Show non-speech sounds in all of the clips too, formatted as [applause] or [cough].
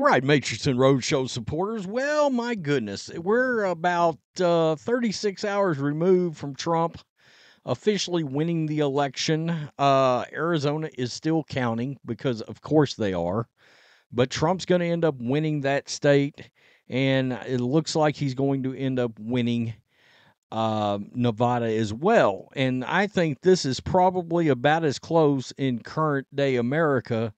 All right, Matrix Roadshow supporters. Well, my goodness, we're about uh, 36 hours removed from Trump officially winning the election. Uh, Arizona is still counting because, of course, they are. But Trump's going to end up winning that state, and it looks like he's going to end up winning uh, Nevada as well. And I think this is probably about as close in current day America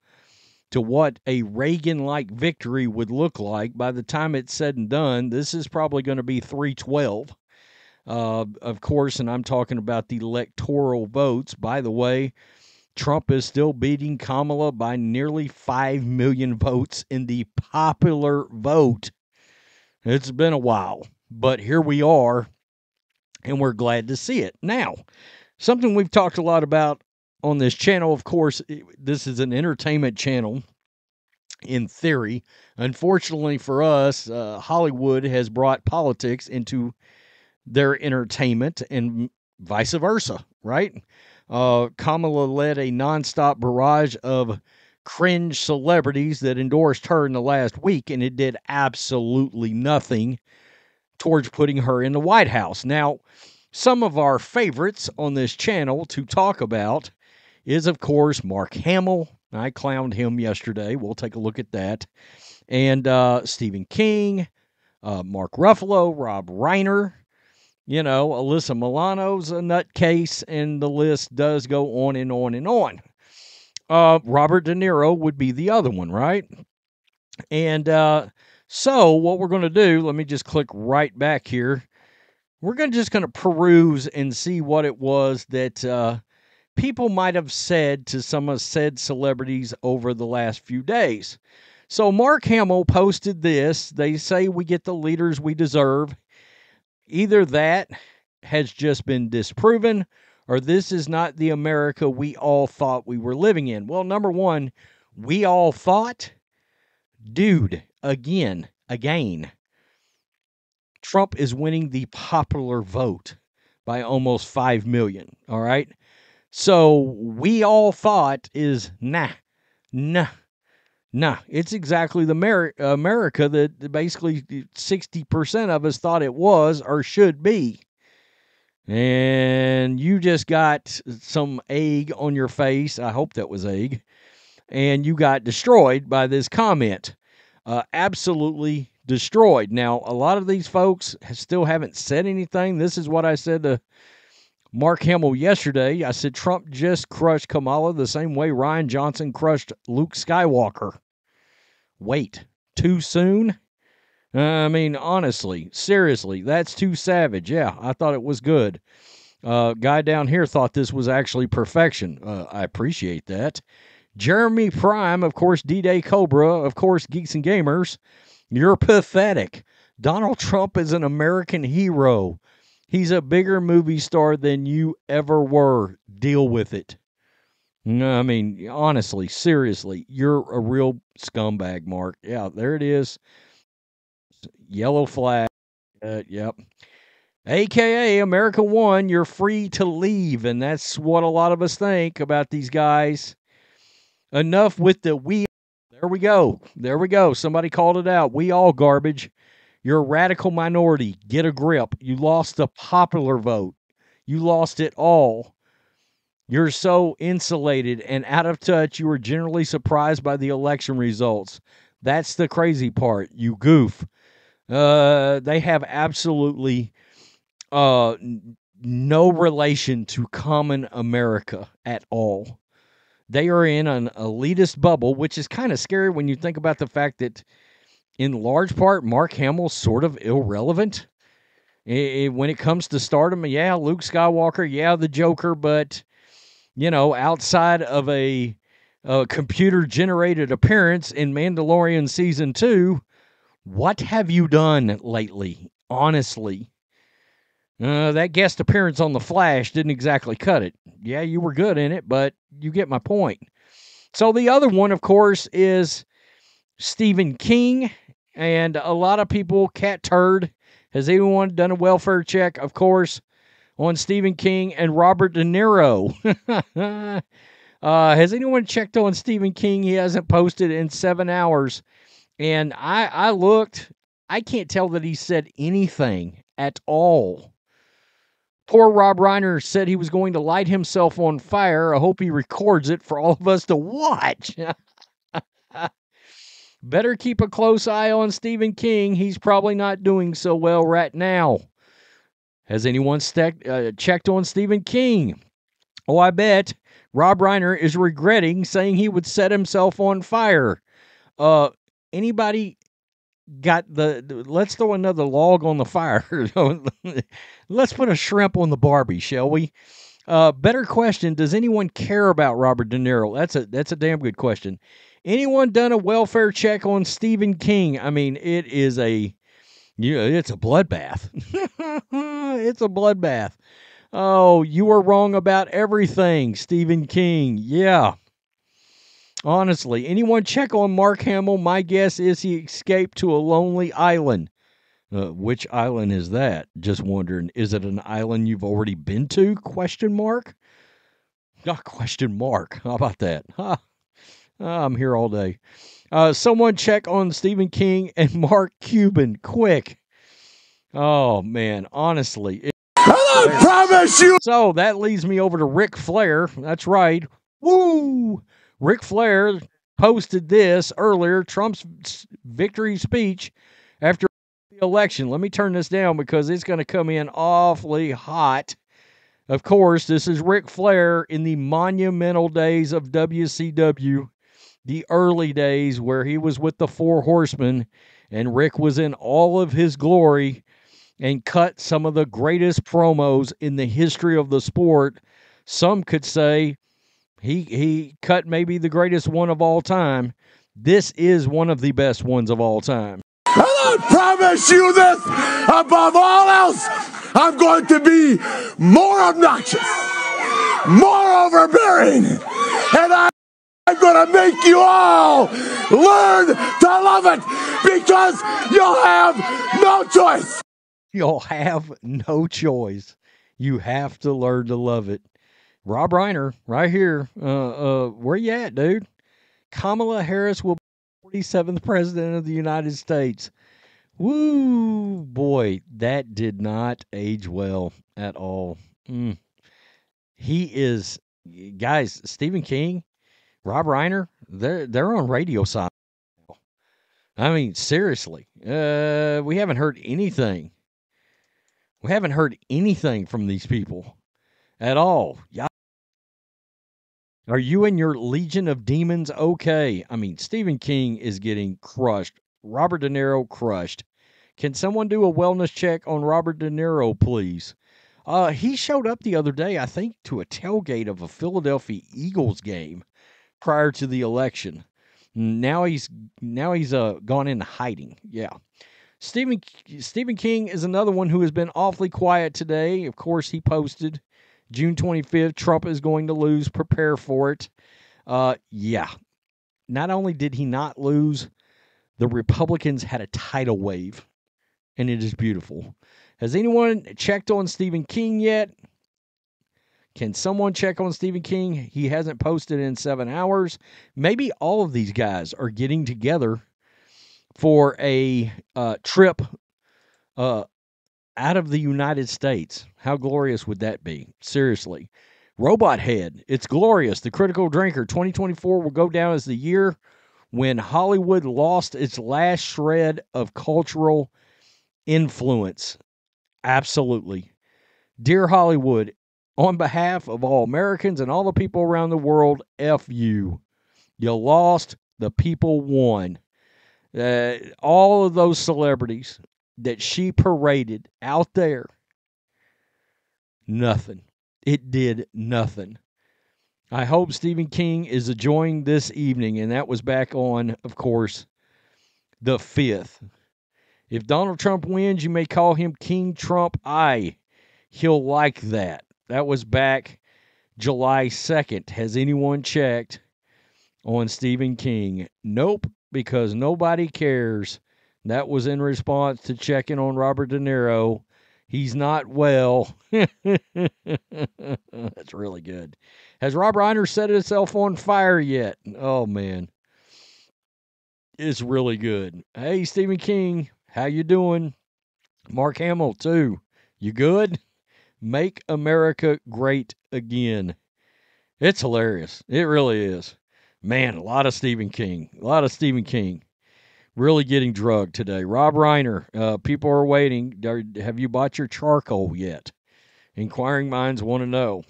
to what a Reagan like victory would look like. By the time it's said and done, this is probably going to be 312. Uh, of course, and I'm talking about the electoral votes. By the way, Trump is still beating Kamala by nearly 5 million votes in the popular vote. It's been a while, but here we are, and we're glad to see it. Now, something we've talked a lot about on this channel, of course, this is an entertainment channel in theory. Unfortunately for us, uh, Hollywood has brought politics into their entertainment and vice versa, right? Uh, Kamala led a nonstop barrage of cringe celebrities that endorsed her in the last week, and it did absolutely nothing towards putting her in the White House. Now, some of our favorites on this channel to talk about is, of course, Mark Hamill. I clowned him yesterday. We'll take a look at that. And uh, Stephen King, uh, Mark Ruffalo, Rob Reiner, you know, Alyssa Milano's a nutcase, and the list does go on and on and on. Uh, Robert De Niro would be the other one, right? And uh, so, what we're going to do, let me just click right back here. We're gonna just going to peruse and see what it was that uh, people might have said to some of said celebrities over the last few days. So, Mark Hamill posted this. They say we get the leaders we deserve. Either that has just been disproven or this is not the America we all thought we were living in. Well, number one, we all thought, dude, again, again, Trump is winning the popular vote by almost 5 million. All right. So we all thought is nah, nah, Nah, it's exactly the Mer- America that basically 60% of us thought it was or should be. And you just got some egg on your face. I hope that was egg. And you got destroyed by this comment. Uh, absolutely destroyed. Now, a lot of these folks still haven't said anything. This is what I said to Mark Hamill yesterday. I said Trump just crushed Kamala the same way Rian Johnson crushed Luke Skywalker. Wait, too soon? I mean, honestly, seriously, that's too savage. Yeah, I thought it was good. Uh, guy down here thought this was actually perfection. Uh, I appreciate that. Jeremy Prime, of course, D Day Cobra, of course, Geeks and Gamers. You're pathetic. Donald Trump is an American hero. He's a bigger movie star than you ever were. Deal with it. No, I mean, honestly, seriously, you're a real scumbag, Mark. Yeah, there it is. Yellow flag. Uh, yep. AKA America One, you're free to leave. And that's what a lot of us think about these guys. Enough with the we. There we go. There we go. Somebody called it out. We all garbage. You're a radical minority. Get a grip. You lost the popular vote. You lost it all. You're so insulated and out of touch, you were generally surprised by the election results. That's the crazy part. You goof. Uh, they have absolutely uh, no relation to common America at all. They are in an elitist bubble, which is kind of scary when you think about the fact that in large part, Mark Hamill's sort of irrelevant. It, when it comes to stardom, yeah, Luke Skywalker, yeah, the Joker, but you know, outside of a, a computer generated appearance in Mandalorian season two, what have you done lately? Honestly, uh, that guest appearance on The Flash didn't exactly cut it. Yeah, you were good in it, but you get my point. So the other one, of course, is Stephen King and a lot of people Catturd. Has anyone done a welfare check? Of course, on Stephen King and Robert De Niro. [laughs] uh, has anyone checked on Stephen King? He hasn't posted in seven hours. And I I looked, I can't tell that he said anything at all. Poor Rob Reiner said he was going to light himself on fire. I hope he records it for all of us to watch. [laughs] Better keep a close eye on Stephen King. He's probably not doing so well right now. Has anyone uh, checked on Stephen King? Oh, I bet Rob Reiner is regretting saying he would set himself on fire. Uh, anybody got the, the let's throw another log on the fire. [laughs] let's put a shrimp on the Barbie, shall we? Uh, better question: Does anyone care about Robert De Niro? That's a that's a damn good question. Anyone done a welfare check on Stephen King? I mean, it is a yeah, it's a bloodbath. [laughs] it's a bloodbath. Oh, you were wrong about everything, Stephen King. Yeah. Honestly, anyone check on Mark Hamill? My guess is he escaped to a lonely island. Uh, which island is that? Just wondering. Is it an island you've already been to? Question mark. Ah, question mark. How about that? Huh. [laughs] I'm here all day. Uh, someone check on Stephen King and [laughs] Mark Cuban, quick. Oh man, honestly. It, I promise you. So that leads me over to Ric Flair. That's right. Woo! Ric Flair posted this earlier Trump's victory speech after the election. Let me turn this down because it's going to come in awfully hot. Of course, this is Ric Flair in the monumental days of WCW, the early days where he was with the Four Horsemen and Ric was in all of his glory and cut some of the greatest promos in the history of the sport. Some could say he he cut maybe the greatest one of all time. This is one of the best ones of all time. I promise you this above all else, I'm going to be more obnoxious, more overbearing, and I, I'm going to make you all learn to love it because you'll have no choice. You'll have no choice. You have to learn to love it. Rob Reiner, right here. Uh, uh, where you at, dude? Kamala Harris will be 47th president of the United States. Woo, boy, that did not age well at all. Mm. He is, guys. Stephen King, Rob Reiner, they're they're on radio side. I mean, seriously, uh, we haven't heard anything. We haven't heard anything from these people at all. Y'all are you and your legion of demons okay? I mean, Stephen King is getting crushed. Robert De Niro crushed. Can someone do a wellness check on Robert De Niro, please? Uh, he showed up the other day, I think, to a tailgate of a Philadelphia Eagles game prior to the election. Now he's now he's uh gone into hiding. Yeah. Stephen Stephen King is another one who has been awfully quiet today. Of course, he posted June 25th, Trump is going to lose. Prepare for it. Uh, yeah. Not only did he not lose, the Republicans had a tidal wave, and it is beautiful. Has anyone checked on Stephen King yet? Can someone check on Stephen King? He hasn't posted in seven hours. Maybe all of these guys are getting together for a uh, trip uh, out of the United States. How glorious would that be? Seriously. Robot Head, it's glorious. The Critical Drinker 2024 will go down as the year when Hollywood lost its last shred of cultural influence. Absolutely. Dear Hollywood, on behalf of all Americans and all the people around the world, F you. You lost, the people won. Uh, all of those celebrities that she paraded out there, nothing. It did nothing. I hope Stephen King is enjoying this evening, and that was back on, of course, the 5th. If Donald Trump wins, you may call him King Trump I. He'll like that. That was back July 2nd. Has anyone checked on Stephen King? Nope, because nobody cares. That was in response to checking on Robert De Niro. He's not well. [laughs] That's really good. Has Rob Reiner set himself on fire yet? Oh, man. It's really good. Hey, Stephen King, how you doing? Mark Hamill too. You good? [laughs] Make America Great Again. It's hilarious. It really is. Man, a lot of Stephen King. A lot of Stephen King. Really getting drugged today. Rob Reiner, uh, people are waiting. Have you bought your charcoal yet? Inquiring minds want to know.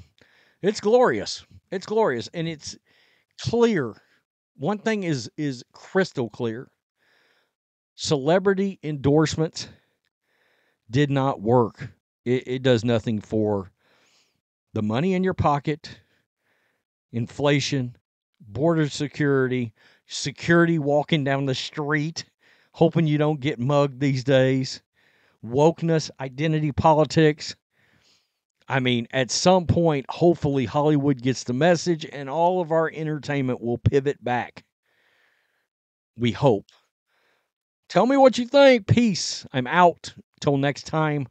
It's glorious. It's glorious. And it's clear. One thing is is crystal clear. Celebrity endorsements did not work. It, it does nothing for the money in your pocket, inflation, border security, security walking down the street, hoping you don't get mugged these days, wokeness, identity politics. I mean, at some point, hopefully, Hollywood gets the message and all of our entertainment will pivot back. We hope. Tell me what you think. Peace. I'm out. Till next time.